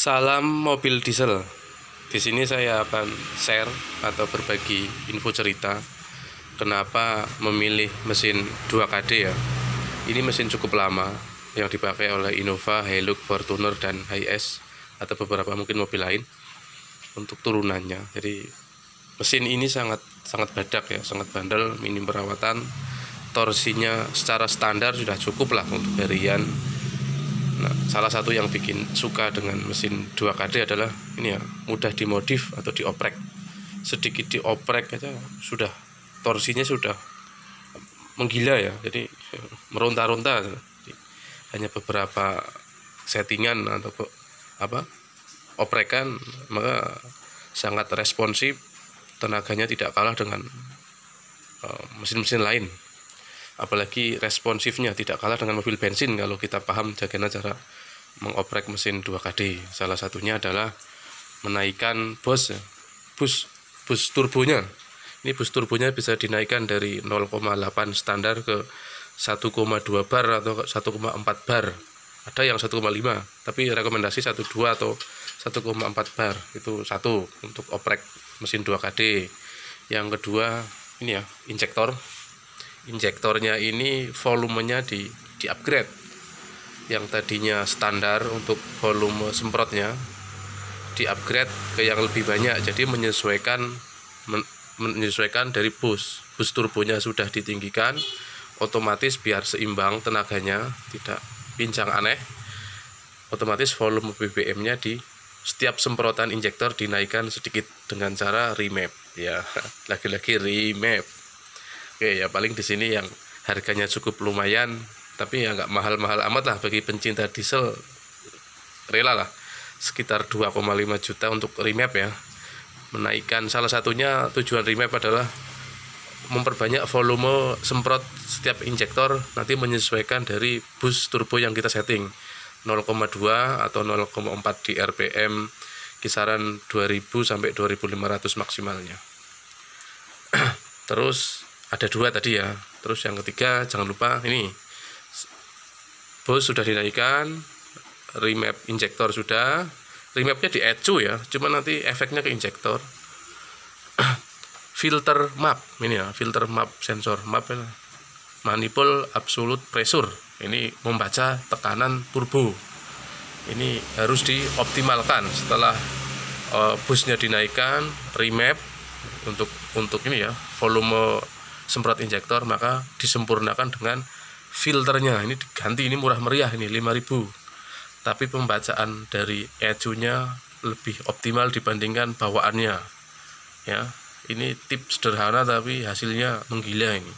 Salam mobil diesel. Di sini saya akan share atau berbagi info cerita kenapa memilih mesin 2KD ya. Ini mesin cukup lama yang dipakai oleh Innova, Hilux, Fortuner dan HS atau beberapa mungkin mobil lain untuk turunannya. Jadi mesin ini sangat sangat badak ya, sangat bandel, minim perawatan. Torsinya secara standar sudah cukup lah untuk harian Nah, salah satu yang bikin suka dengan mesin 2KD adalah ini ya, mudah dimodif atau dioprek. Sedikit dioprek aja sudah torsinya sudah menggila ya. Jadi meronta-ronta. Hanya beberapa settingan atau apa? oprekan maka sangat responsif, tenaganya tidak kalah dengan eh, mesin-mesin uh, lain apalagi responsifnya tidak kalah dengan mobil bensin. Kalau kita paham bagaimana cara mengoprek mesin 2KD salah satunya adalah menaikkan ya. bus bus turbonya. Ini bus turbonya bisa dinaikkan dari 0,8 standar ke 1,2 bar atau 1,4 bar. Ada yang 1,5 tapi rekomendasi 1,2 atau 1,4 bar. Itu satu untuk oprek mesin 2KD yang kedua ini ya injektor injektornya ini volumenya di di upgrade. Yang tadinya standar untuk volume semprotnya di upgrade ke yang lebih banyak. Jadi menyesuaikan men, menyesuaikan dari bus bus turbonya sudah ditinggikan otomatis biar seimbang tenaganya tidak pincang aneh otomatis volume BBM-nya di setiap semprotan injektor dinaikkan sedikit dengan cara remap. Ya lagi-lagi remap Oke ya paling di sini yang harganya cukup lumayan tapi ya nggak mahal-mahal amat lah bagi pencinta diesel. Rela lah sekitar 2,5 juta untuk remap ya. Menaikkan salah satunya tujuan remap adalah memperbanyak volume semprot setiap injektor nanti menyesuaikan dari bus turbo yang kita setting. 0,2 atau 0,4 di RPM kisaran 2000 sampai 2500 maksimalnya. Terus ada dua tadi ya. Terus yang ketiga jangan lupa ini. Bos sudah dinaikkan remap injektor sudah. Remapnya di ecu ya cuma nanti efeknya ke injektor. Filter map ini ya filter map sensor map ya. manifold absolute pressure. Ini membaca tekanan turbo. Ini harus dioptimalkan setelah uh, busnya dinaikkan remap untuk untuk ini ya volume semprot injektor maka disempurnakan dengan filternya. Ini diganti ini murah meriah ini 5000 tapi pembacaan dari ecunya lebih optimal dibandingkan bawaannya. Ya ini tip sederhana tapi hasilnya menggila ini.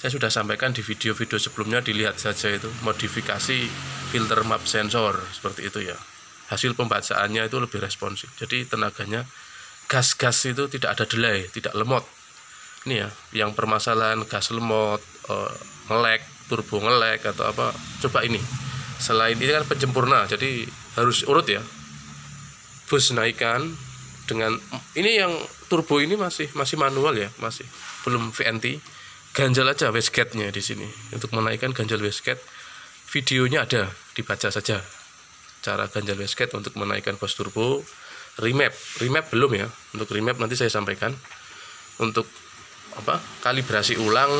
Saya sudah sampaikan di video-video sebelumnya dilihat saja itu modifikasi filter map sensor seperti itu ya. Hasil pembacaannya itu lebih responsif. Jadi tenaganya gas-gas itu tidak ada delay tidak lemot ini ya yang permasalahan gas lemot uh, ngelek turbo ngelek atau apa coba ini. Selain ini kan penjempurna jadi harus urut ya. Bus naikkan dengan ini yang turbo ini masih masih manual ya masih belum VNT ganjal aja wastegate-nya di sini. Untuk menaikkan ganjal wastegate videonya ada dibaca saja. Cara ganjal wastegate untuk menaikkan bus turbo remap. Remap belum ya untuk remap nanti saya sampaikan. Untuk apa kalibrasi ulang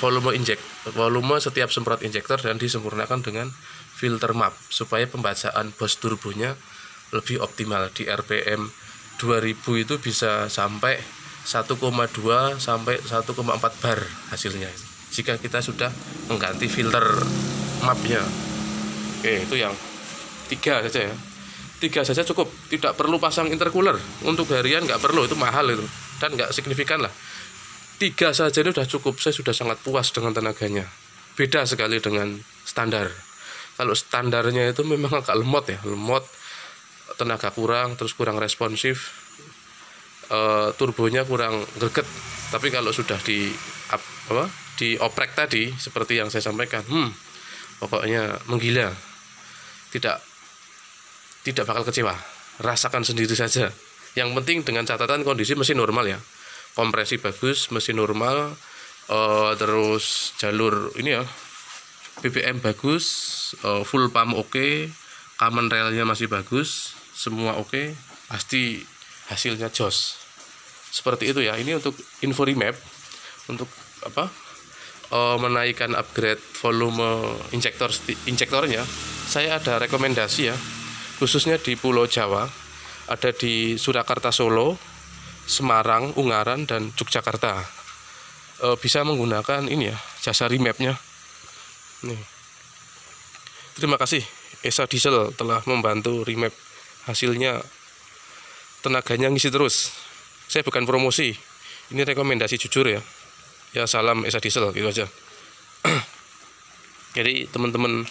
volume injek volume setiap semprot injektor dan disempurnakan dengan filter map supaya pembacaan bos turbonya lebih optimal. Di RPM 2000 itu bisa sampai 1,2 sampai 1,4 bar hasilnya. Jika kita sudah mengganti filter mapnya. Oke itu yang tiga saja ya. Tiga saja cukup. Tidak perlu pasang intercooler. Untuk harian nggak perlu itu mahal itu. Dan nggak signifikan lah tiga saja ini sudah cukup. Saya sudah sangat puas dengan tenaganya. Beda sekali dengan standar. Kalau standarnya itu memang agak lemot ya. Lemot tenaga kurang terus kurang responsif. E, turbonya kurang greget. Tapi kalau sudah di apa di oprek tadi seperti yang saya sampaikan hmm pokoknya menggila. Tidak tidak bakal kecewa. Rasakan sendiri saja. Yang penting dengan catatan kondisi mesin normal ya kompresi bagus mesin normal uh, terus jalur ini ya BBM bagus uh, full pump oke okay, common railnya masih bagus semua oke pasti hasilnya jos. Seperti itu ya ini untuk info remap untuk apa uh, menaikkan upgrade volume injektor injektornya saya ada rekomendasi ya khususnya di Pulau Jawa ada di Surakarta Solo Semarang Ungaran dan Yogyakarta. Uh, bisa menggunakan ini ya jasa remapnya. Nih. Terima kasih Esa Diesel telah membantu remap hasilnya. Tenaganya ngisi terus. Saya bukan promosi ini rekomendasi jujur ya. Ya salam Esa Diesel gitu aja. Jadi teman-teman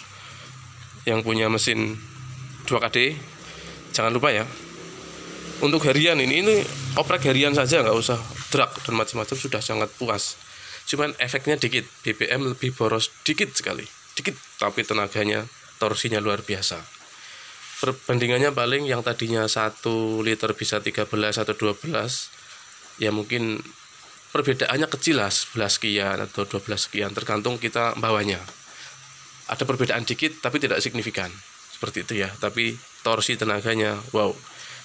yang punya mesin 2KD jangan lupa ya untuk harian ini ini oprek harian saja nggak usah. Drag dan macam-macam sudah sangat puas. Cuman efeknya dikit. BBM lebih boros dikit sekali. Dikit tapi tenaganya torsinya luar biasa. Perbandingannya paling yang tadinya 1 liter bisa 13 atau 12 ya mungkin perbedaannya kecil lah 11 sekian atau 12 sekian tergantung kita bawanya ada perbedaan dikit tapi tidak signifikan. Seperti itu ya. Tapi torsi tenaganya wow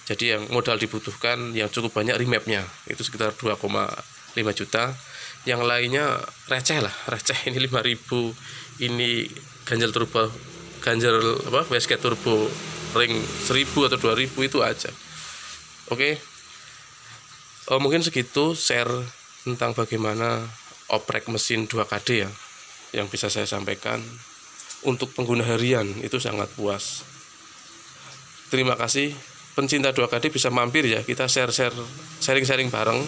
jadi yang modal dibutuhkan yang cukup banyak remapnya itu sekitar 2,5 juta. Yang lainnya receh lah receh ini 5000 ini ganjel turbo ganjel apa wasket turbo ring 1000 atau 2000 itu aja. Oke? Okay. oh, mungkin segitu share tentang bagaimana oprek mesin 2KD ya yang bisa saya sampaikan. Untuk pengguna harian itu sangat puas. Terima kasih pencinta 2KD bisa mampir ya. Kita share-share sharing-sharing bareng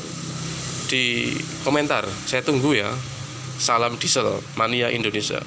di komentar. Saya tunggu ya. Salam diesel mania Indonesia